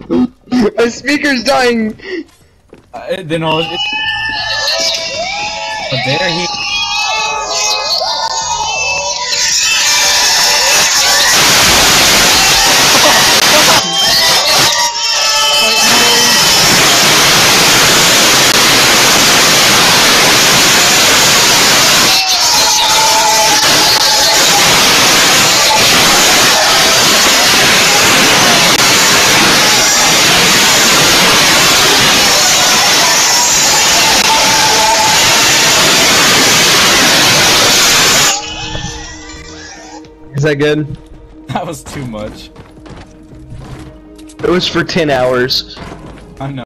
My speaker's dying. Uh, then all. It, but there he. That good? That was too much. It was for 10 hours. I know.